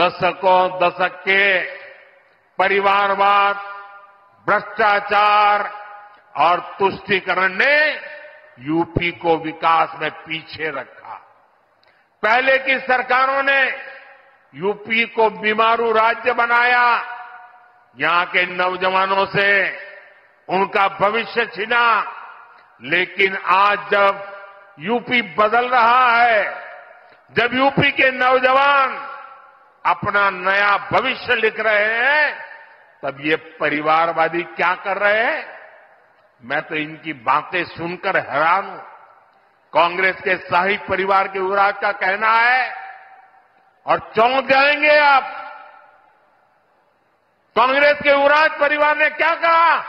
दशकों दशक के परिवारवाद, भ्रष्टाचार और तुष्टिकरण ने यूपी को विकास में पीछे रखा। पहले की सरकारों ने यूपी को बीमारू राज्य बनाया। यहाँ के नौजवानों से उनका भविष्य छीना। लेकिन आज जब यूपी बदल रहा है, जब यूपी के नौजवान अपना नया भविष्य लिख रहे हैं, तब ये परिवारवादी क्या कर रहे हैं? मैं तो इनकी बातें सुनकर हैरान हूँ। कांग्रेस के शाही परिवार के युवराज का कहना है, और चौंक जाएँगे आप। कांग्रेस के युवराज परिवार ने क्या कहा?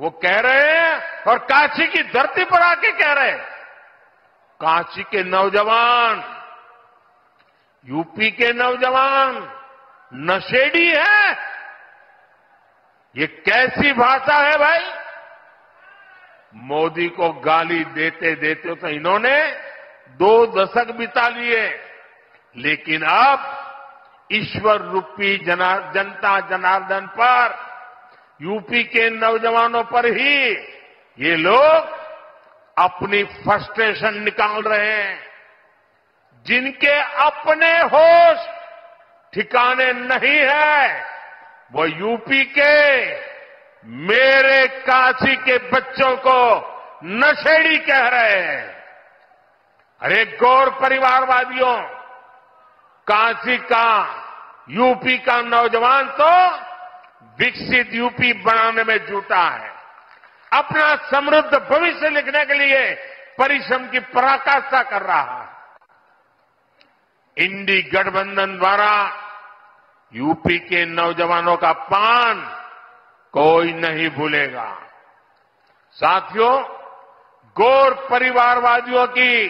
वो कह रहे हैं, और काशी की धरती पर आके कह रहे हैं काशी के नौजवान यूपी के नौजवान नशेड़ी है। ये कैसी भाषा है भाई? मोदी को गाली देते देते तो इन्होंने दो दशक बिता लिए। लेकिन अब ईश्वर रूपी जना, जनता जनार्दन पर यूपी के नौजवानों पर ही ये लोग अपनी फ्रस्ट्रेशन निकाल रहे हैं। जिनके अपने होश ठिकाने नहीं है, वो यूपी के मेरे काशी के बच्चों को नशेड़ी कह रहे हैं। अरे गौर परिवारवादियों, काशी का यूपी का नौजवान तो विकसित यूपी बनाने में जुटा है। अपना समृद्ध भविष्य लिखने के लिए परिश्रम की पराकाष्ठा कर रहा है। इंडी गठबंधन द्वारा यूपी के नौजवानों का पान कोई नहीं भूलेगा। साथियों, गोर परिवारवादियों की